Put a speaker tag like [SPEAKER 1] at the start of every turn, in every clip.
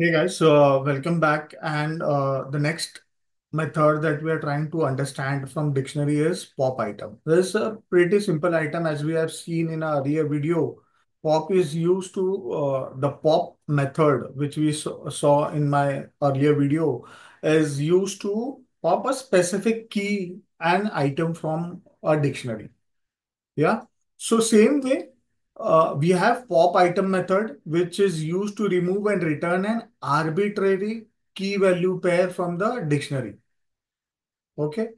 [SPEAKER 1] Hey guys, so welcome back. And uh, the next method that we are trying to understand from dictionary is pop item. This is a pretty simple item as we have seen in our earlier video. Pop is used to uh, the pop method, which we saw, in my earlier video, is used to pop a specific key and item from a dictionary. Yeah. So same way, Uh, we have pop item method, which is used to remove and return an arbitrary key value pair from the dictionary. Okay.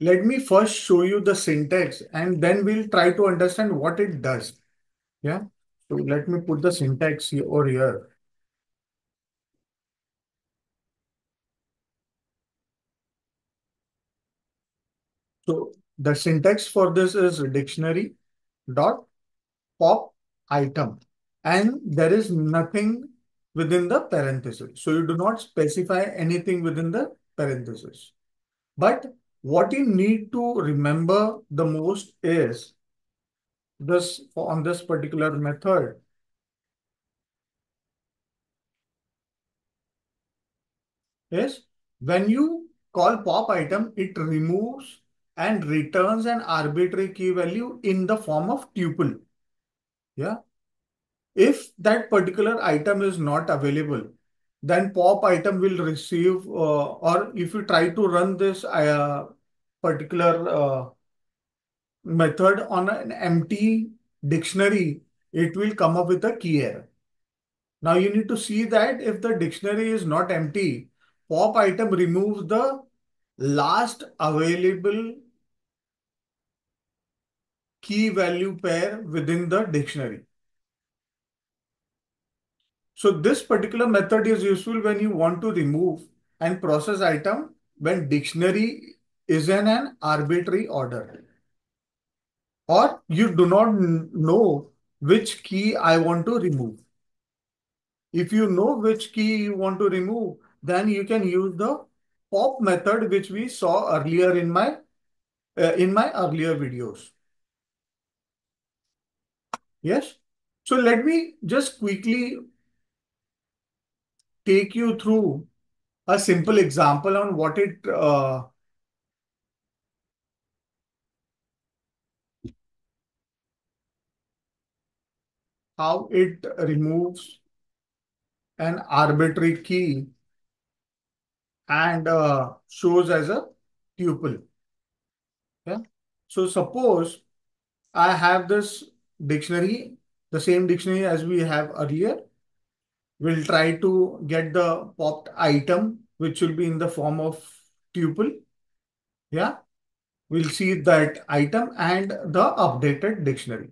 [SPEAKER 1] Let me first show you the syntax and then we'll try to understand what it does. Yeah. So let me put the syntax here over here. So the syntax for this is dictionary dot pop item and there is nothing within the parenthesis. So you do not specify anything within the parenthesis. But what you need to remember the most is this on this particular method. Is when you call pop item, it removes and returns an arbitrary key value in the form of tuple. Yeah. If that particular item is not available, then pop item will receive, uh, or if you try to run this uh, particular uh, method on an empty dictionary, it will come up with a key error. Now you need to see that if the dictionary is not empty, pop item removes the last available key value pair within the dictionary. So this particular method is useful when you want to remove and process item when dictionary is in an arbitrary order. Or you do not know which key I want to remove. If you know which key you want to remove, then you can use the pop method which we saw earlier in my uh, in my earlier videos. Yes. So let me just quickly take you through a simple example on what it uh, how it removes an arbitrary key and uh, shows as a tuple. Yeah. So suppose I have this dictionary, the same dictionary as we have earlier. We'll try to get the popped item, which will be in the form of tuple. Yeah. We'll see that item and the updated dictionary.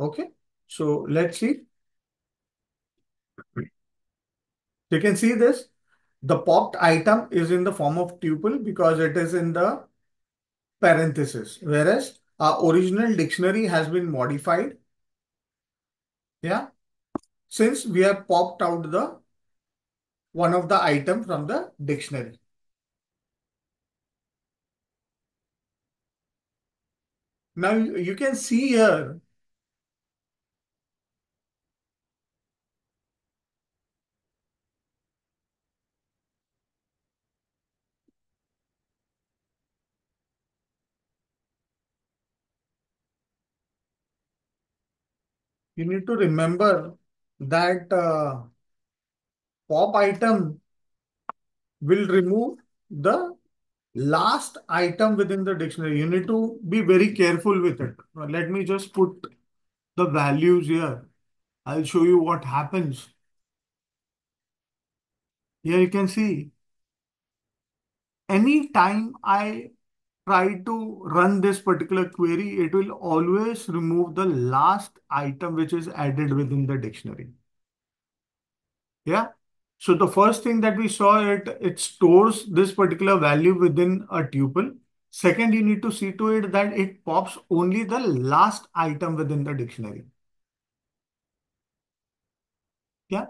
[SPEAKER 1] Okay. So let's see. You can see this. The popped item is in the form of tuple because it is in the parenthesis, whereas original dictionary has been modified. Yeah. Since we have popped out the one of the item from the dictionary. Now you can see here you need to remember that uh, pop item will remove the last item within the dictionary. You need to be very careful with it. Let me just put the values here. I'll show you what happens. Here you can see any time I try to run this particular query, it will always remove the last item which is added within the dictionary. Yeah. So the first thing that we saw, it, it stores this particular value within a tuple. Second, you need to see to it that it pops only the last item within the dictionary. Yeah.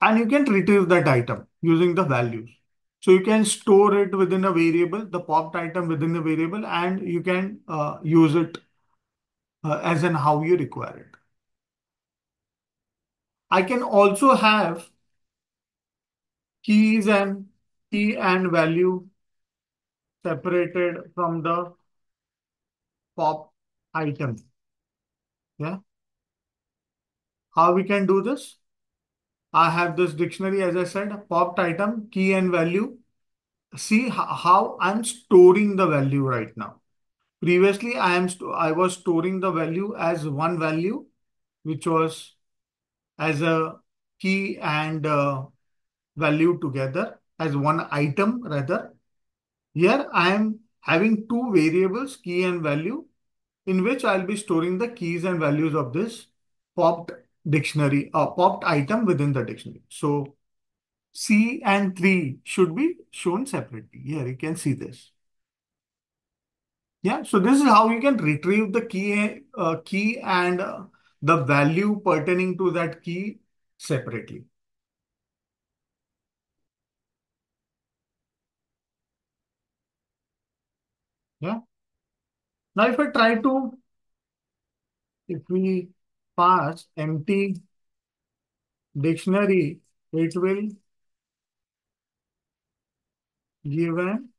[SPEAKER 1] And you can retrieve that item using the values. So you can store it within a variable, the popped item within the variable, and you can uh, use it uh, as and how you require it. I can also have keys and key and value separated from the pop item. Yeah. How we can do this? I have this dictionary, as I said, popped item, key and value. See how I'm storing the value right now. Previously, I am I was storing the value as one value, which was as a key and uh, value together as one item rather. Here I am having two variables, key and value, in which I'll be storing the keys and values of this popped dictionary, a popped item within the dictionary. So C and 3 should be shown separately. Here you can see this. Yeah, so this is how you can retrieve the key, uh, key and uh, the value pertaining to that key separately. Yeah. Now if I try to, if we pass empty dictionary, it will give an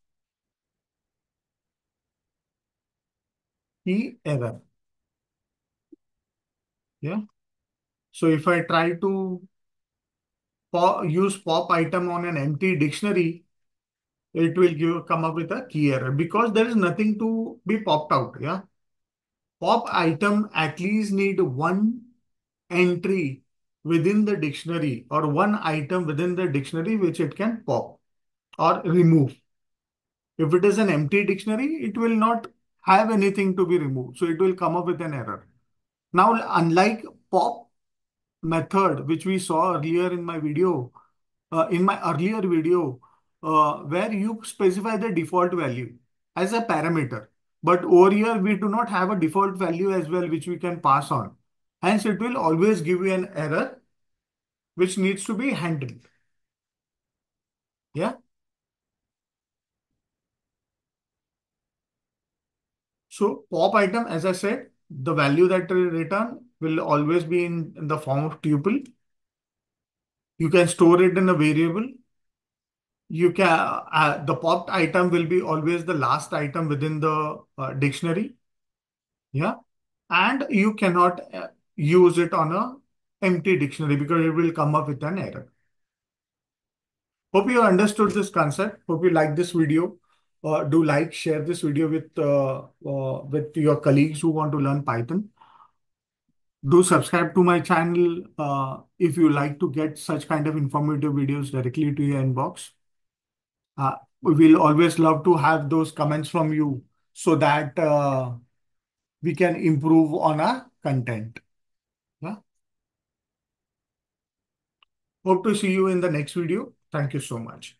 [SPEAKER 1] key error. Yeah. So if I try to pop, use pop item on an empty dictionary, it will give come up with a key error because there is nothing to be popped out. Yeah. Pop item at least need one entry within the dictionary or one item within the dictionary which it can pop or remove. If it is an empty dictionary, it will not have anything to be removed. So it will come up with an error. Now, unlike pop method, which we saw earlier in my video, uh, in my earlier video, uh, where you specify the default value as a parameter. But over here, we do not have a default value as well, which we can pass on. Hence, it will always give you an error, which needs to be handled. Yeah. So pop item, as I said, the value that will return will always be in, in the form of tuple. You can store it in a variable. You can uh, the popped item will be always the last item within the uh, dictionary. Yeah, and you cannot uh, use it on a empty dictionary because it will come up with an error. Hope you understood this concept. Hope you like this video. Uh, do like, share this video with uh, uh, with your colleagues who want to learn Python. Do subscribe to my channel if you like to get such kind of informative videos directly to your inbox. Uh, we'll always love to have those comments from you so that uh, we can improve on our content. Yeah. Hope to see you in the next video. Thank you so much.